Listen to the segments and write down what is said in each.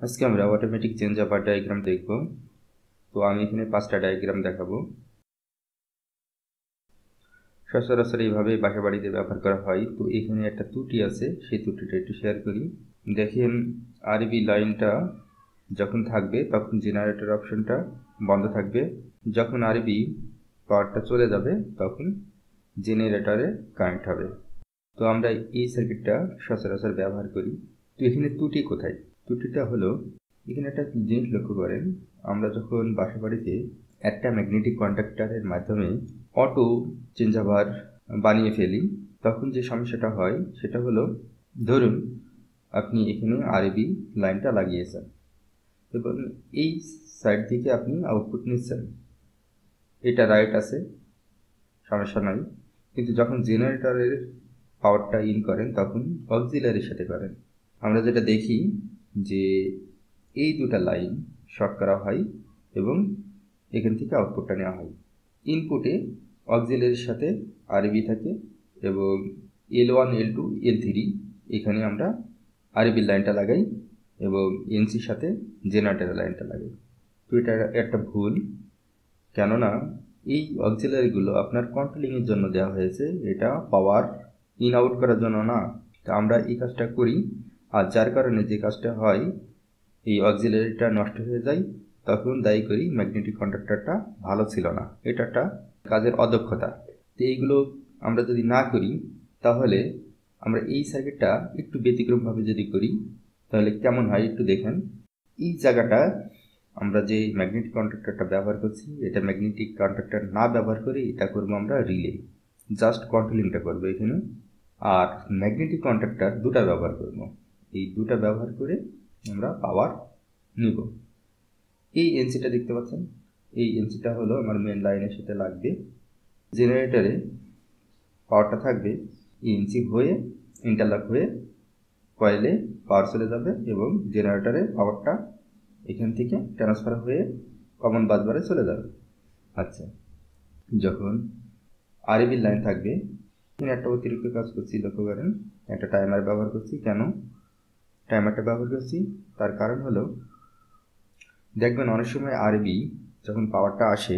আজকে আমরা automatic change আবার ডায়াগ্রাম দেখব। তো আমি এখানে পাঁচটা ডায়াগ্রাম দেখাবো। সচরাচর এইভাবে বাসা বাড়িতে ব্যবহার করা হয়। তো এখানে একটা ত্রুটি আছে, সেই ত্রুটিটা একটু শেয়ার করি। দেখেন, আরবি লাইনটা যখন থাকবে, তখন জেনারেটর অপশনটা বন্ধ থাকবে। যখন আরবি পাওয়ারটা চলে যাবে, তখন জেনারেটরে কানেক্ট হবে। তো আমরা এই সার্কিটটা সচরাচর ব্যবহার করি। তো এখানে ত্রুটি কোথায়? ত্রুটিটা হলো, এখানে একটা জিনিস লক্ষ্য করেন। আমরা যখন বাসা বাড়িতে একটা ম্যাগনেটিক কন্ডাক্টারের মাধ্যমে অটো চেঞ্জ আবার বানিয়ে ফেলি, তখন যে সমস্যাটা হয় সেটা হলো, ধরুন আপনি এখানে আরবি লাইনটা লাগিয়েছেন, এবং এই সাইড থেকে আপনি আউটপুট নিচ্ছেন। এটা রাইট আছে, সমস্যা নাই। কিন্তু যখন জেনারেটরের পাওয়ারটা ইন করেন, তখন অক্সিলারির সাথে করেন। আমরা যেটা দেখি যে এই দুটা লাইন শর্ট করা হয় এবং এখান থেকে আউটপুটটা নেওয়া হয়। ইনপুটে অক্সিলারির সাথে আরবি থাকে এবং L one, L two, L three এখানে আমরা আরবি লাইনটা লাগাই এবং এনসির সাথে জেনারেটার লাইনটা লাগাই। তো এটা একটা ভুল। কেননা এই অক্সিলারিগুলো আপনার কন্ট্রোলিংয়ের জন্য দেওয়া হয়েছে, এটা পাওয়ার ইন আউট করার জন্য না। তো আমরা এই কাজটা করি আর যার কারণে যে কাজটা হয়, এই অক্সিলারিটা নষ্ট হয়ে যায়, তখন দায়ী করি ম্যাগনেটিক কন্ডাক্টরটা ভালো ছিল না। এটা একটা কাজের অদক্ষতা। তো এইগুলো আমরা যদি না করি, তাহলে আমরা এই সার্কিটটা একটু ব্যতিক্রমভাবে যদি করি, তাহলে কেমন হয় একটু দেখেন। এই জায়গাটা আমরা যে ম্যাগনেটিক কন্ট্রাক্টরটা ব্যবহার করছি, এটা ম্যাগনেটিক কন্ট্রাক্টর না ব্যবহার করে এটা করব আমরা রিলে জাস্ট কন্ট্রোলিংটা করব এখানে। আর ম্যাগনেটিক কন্ট্রাক্টর দুটা ব্যবহার করব। এই দুটা ব্যবহার করে আমরা পাওয়ার নিব। এই এনসিটা দেখতে পাচ্ছেন? এই এনসিটা হলো আমার মেন লাইনের সাথে লাগবে। জেনারেটারে পাওয়ারটা থাকবে এনসি হয়ে ইন্টারলক হয়ে কয়েলে পাওয়ার চলে যাবে এবং জেনারেটারে পাওয়ারটা এখান থেকে ট্রান্সফার হয়ে কমন বাসবারে চলে যাবে। আচ্ছা যখন আরবির লাইন থাকবে একটা অতিরিক্ত কাজ করছি, লক্ষ্য করেন, একটা টাইমার ব্যবহার করছি। কেন? টাইমারটা ব্যবহার করছি। তার কারণ হলো, দেখবেন অনেক সময় আরবি যখন পাওয়ারটা আসে,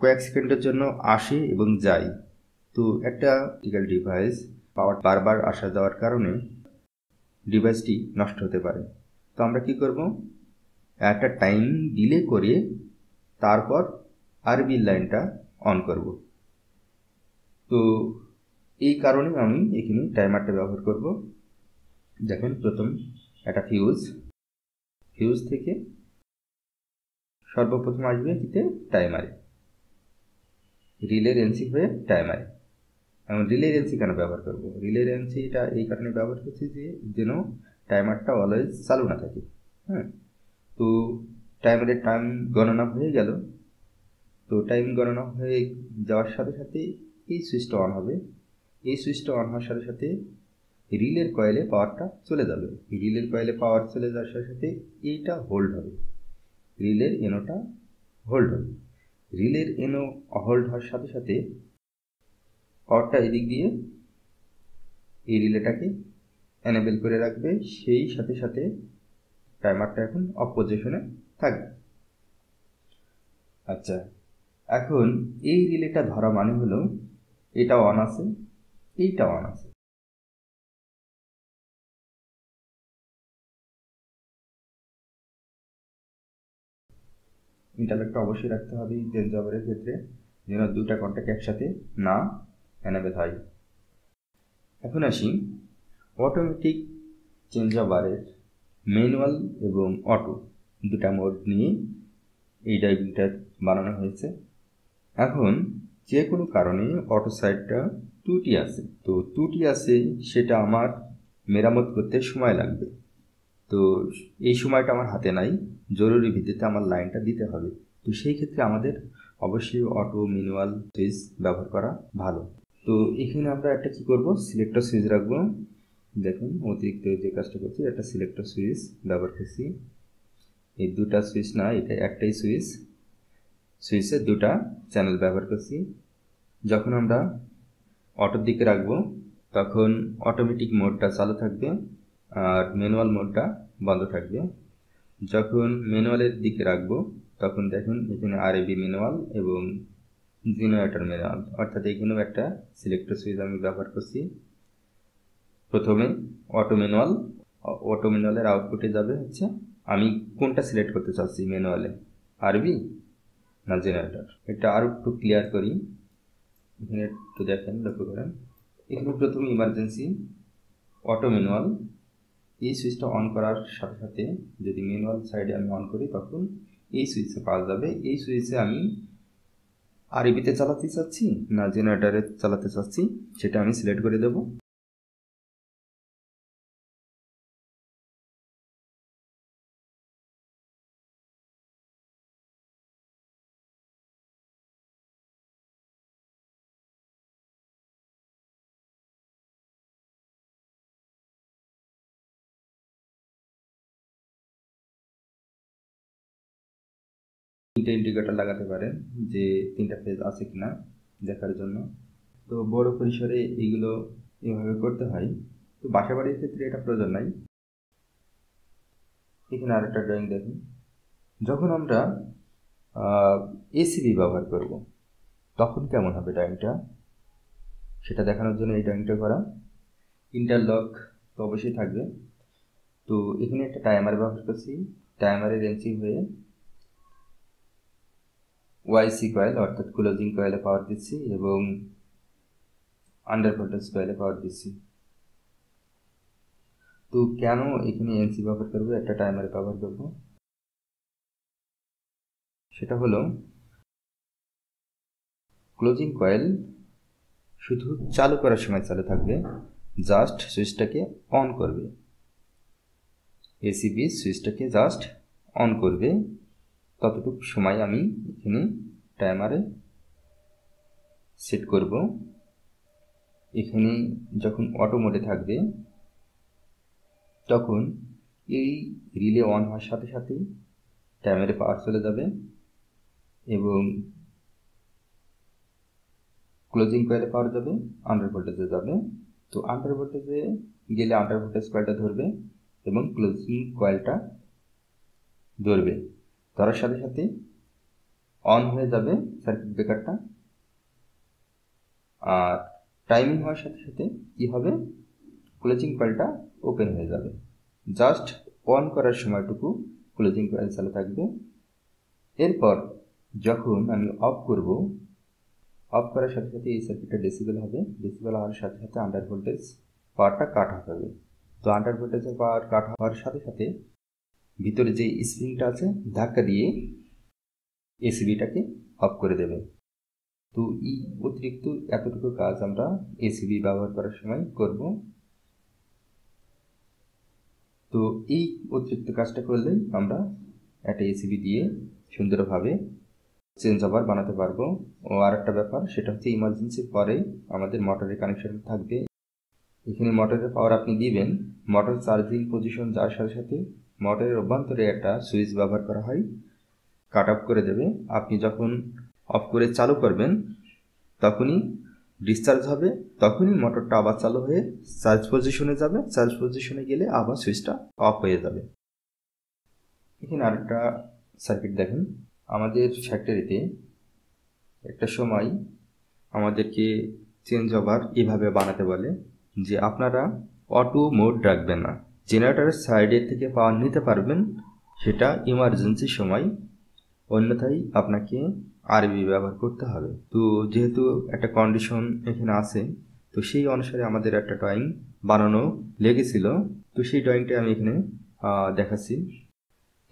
কয়েক সেকেন্ডের জন্য আসে এবং যায়। তো একটা টিকাল ডিভাইস পাওয়ার বারবার আসা যাওয়ার কারণে ডিভাইসটি নষ্ট হতে পারে। তো আমরা কি করব? একটা টাইম ডিলে করে তারপর আরবি লাইনটা অন করব। তো এই কারণে আমি এখানে টাইমারটা ব্যবহার করব। দেখেন, প্রথম একটা ফিউজ ফিউজ থেকে সর্বপ্রথম আসবে কিতে? টাইমারে রিলের এনসি হয়ে টাইমারে এখন রিলে এনসি কেন ব্যবহার করব? রিলে এনসিটা এই কারণে ব্যবহার করছি যে, যেন টাইমারটা অলওয়েজ চালু না থাকে। হ্যাঁ? তো টাইমারের টাইম গণনা হয়ে গেল। তো টাইম গণনা হয়ে যাওয়ার সাথে সাথে এই সুইচটা অন হবে। এই সুইচটা অন হওয়ার সাথে সাথে রিলের কয়েলে পাওয়ারটা চলে যাবে। রিলের কয়েলে পাওয়ার চলে যাওয়ার সাথে সাথে এইটা হোল্ড হবে। রিলের এনোটা হোল্ড হবে। রিলের এনো হোল্ড হওয়ার সাথে সাথে পাওয়ারটা এদিক দিয়ে এই রিলেটাকে অ্যানেবেল করে রাখবে। সেই সাথে সাথে টাইমারটা এখন অফ পজিশনে থাকবে। আচ্ছা এখন এই রিলেটা ধরা মানে হলো এটা অন আছে, এইটা অন আছে। ইন্টারলেটটা অবশ্যই রাখতে হবে জেন জবারের ক্ষেত্রে। যেন দুটা কন্ট্যাক্ট একসাথে না এনেবেল হয়। এখন আসি অটোমেটিক চেঞ্জ ওভারের ম্যানুয়াল এবং অটো দুটা মোড নিয়ে এই ডাইভিংটা বানানো হয়েছে। এখন যে কোনো কারণে অটো সাইডটা ত্রুটি আছে। তো ত্রুটি আছে সেটা আমার মেরামত করতে সময় লাগবে। তো এই সময়টা আমার হাতে নাই। জরুরি ভিত্তিতে আমার লাইনটা দিতে হবে। তো সেই ক্ষেত্রে আমাদের অবশ্যই অটো মিনুয়াল সুইচ ব্যবহার করা ভালো। তো এখানে আমরা একটা কি করব? সিলেক্টর সুইচ রাখব। দেখুন, অতিরিক্ত যে কাজটা করছি, একটা সিলেক্টর সুইচ ব্যবহার করছি। এই দুটা সুইচ না, এটা একটাই সুইচ সুইচের দুটা চ্যানেল ব্যবহার করছি। যখন আমরা অটোর দিকে রাখব, তখন অটোমেটিক মোডটা চালু থাকবে আর ম্যানুয়াল মোডটা বন্ধ থাকবে। যখন ম্যানুয়ালের দিকে রাখব, তখন দেখুন এখানে আরএবি ম্যানুয়াল এবং জেনারেটর ম্যানুয়াল অর্থাৎ এখানেও একটা সিলেক্টর সুইচ আমি ব্যবহার করছি। প্রথমে অটো ম্যানুয়াল অটো ম্যানুয়ালের আউটপুটে যাবে হচ্ছে, আমি কোনটা সিলেক্ট করতে চাচ্ছি ম্যানুয়ালে আরবি না জেনারেটর এটা আরও একটু ক্লিয়ার করি। এখানে একটু দেখেন, লক্ষ্য করেন। এখানে প্রথম ইমার্জেন্সি অটো ম্যানুয়াল এই সুইচটা অন করার সাথে সাথে যদি ম্যানুয়াল সাইডে আমি অন করি, তখন এই সুইচে পাওয়া যাবে। এই সুইচে আমি আরবিতে চালাতে চাচ্ছি না জেনারেটারে চালাতে চাচ্ছি, সেটা আমি সিলেক্ট করে দেবো। তিনটে ইন্ডিকেটর লাগাতে পারেন যে তিনটা ফেজ আছে কিনা দেখার জন্য। তো বড় পরিসরে এইগুলো এভাবে করতে হয়। তো বাসা বাড়ির ক্ষেত্রে এটা প্রয়োজন নাই। এখানে আরেকটা ড্রয়িং দেখুন। যখন আমরা এসিবি ব্যবহার করব, তখন কেমন হবে ড্রয়িংটা সেটা দেখানোর জন্য এই ড্রয়িংটা করা। ইন্টারলক তো অবশ্যই থাকবে। তো এখানে একটা টাইমার ব্যবহার করছি। টাইমারের রেঞ্চিং হয়ে ওয়াইসি কয়েল অর্থাৎ ক্লোজিং কয়েলে পাওয়ার দিচ্ছি এবং আন্ডার ভোল্টেজ কয়েলে পাওয়ার দিচ্ছি। তো কেন এখানে এনসি ব্যবহার করব? একটা টাইমারে ব্যবহার করব। সেটা হলো ক্লোজিং কয়েল শুধু চালু করার সময় চালু থাকবে জাস্ট সুইচটাকে অন করবে। এসিবি সুইচটাকে জাস্ট অন করবে। ততটুকু সময় আমি এখানে টাইমারে সেট করব। এখানে যখন অটো মোডে থাকবে, তখন এই রিলে অন হওয়ার সাথে সাথে টাইমারে পাওয়ার চলে যাবে এবং ক্লোজিং কয়েলে পাওয়ার যাবে আন্ডার ভোল্টেজে যাবে। তো আন্ডার ভোল্টেজে গেলে আন্ডার ভোল্টেজ কয়েলটা ধরবে এবং ক্লোজিং কয়েলটা ধরবে। ধরার সাথে সাথে অন হয়ে যাবে সার্কিট ব্রেকারটা আর টাইমিং হওয়ার সাথে সাথে কি হবে? ক্লোজিং কয়েলটা ওপেন হয়ে যাবে। জাস্ট অন করার সময়টুকু ক্লোজিং কয়েল চালু থাকবে। এরপর যখন আমি অফ করব অফ করার সাথে সাথে এই সার্কিটটা ডেসিবেল হবে। ডেসিবেল হওয়ার সাথে সাথে আন্ডার ভোল্টেজ পাওয়ারটা কাট হবে। তো আন্ডার ভোল্টেজের পাওয়ার কাট হওয়ার সাথে সাথে ভিতরে যে স্প্রিংটা আছে, ধাক্কা দিয়ে এসিবিটাকে অফ করে দেবে। তো এই অতিরিক্ত এতটুকু কাজ আমরা এসিবি ব্যবহার করার সময় করব। তো এই অতিরিক্ত কাজটা করলেই আমরা একটা এসিবি দিয়ে সুন্দরভাবে চেঞ্জ ওভার বানাতে পারব। ও আর একটা ব্যাপার, সেটা হচ্ছে ইমার্জেন্সির পরে আমাদের মোটরের কানেকশন থাকবে। এখানে মোটরের পাওয়ার আপনি দিবেন। মোটর চার্জিং পজিশন যাওয়ার সাথে সাথে মোটরের অভ্যন্তরে একটা সুইচ ব্যবহার করা হয় কাট অফ করে দেবে। আপনি যখন অফ করে চালু করবেন, তখনই ডিসচার্জ হবে, তখনই মোটরটা আবার চালু হয়ে চার্জ পজিশনে যাবে। চার্জ পজিশনে গেলে আবার সুইচটা অফ হয়ে যাবে। এখানে আরেকটা সার্কিট দেখেন। আমাদের ফ্যাক্টরিতে একটা সময় আমাদেরকে চেঞ্জ ওভার এভাবে বানাতে বলে যে আপনারা অটো মোড রাখবেন না। জেনারেটারের সাইডের থেকে পাওয়ার নিতে পারবেন, সেটা ইমার্জেন্সি সময়। অন্যথায় আপনাকে আরবি ব্যবহার করতে হবে। তো যেহেতু একটা কন্ডিশন এখানে আছে, তো সেই অনুসারে আমাদের একটা ড্রয়িং বানানো লেগেছিল। তো সেই ড্রয়িংটা আমি এখানে দেখাচ্ছি।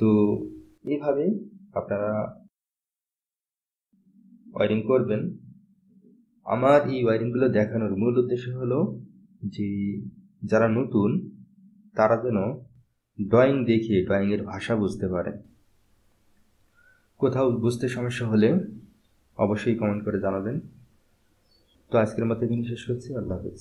তো এইভাবে আপনারা ওয়ারিং করবেন। আমার এই ওয়ারিংগুলো দেখানোর মূল উদ্দেশ্য হলো যে, যারা নতুন তারা যেন ড্রয়িং দেখে ড্রয়িংয়ের ভাষা বুঝতে পারে। কোথাও বুঝতে সমস্যা হলে অবশ্যই কমেন্ট করে জানাবেন। তো আজকের মতো এখানে শেষ করছি। আল্লাহ হাফিজ।